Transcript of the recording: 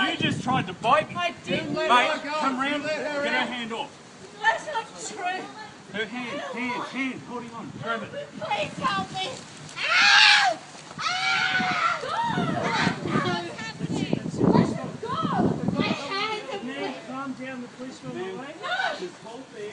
You just tried to bite me. I didn't. let Mate, her go. come round. Let her Get her hand off. That's not true. Her hand, hand, hand. Holding on. Grab it. Please help me. Ow! Ow! What's happening? Let her go. My hands are. Calm down. The police are on the. No. Just hold there.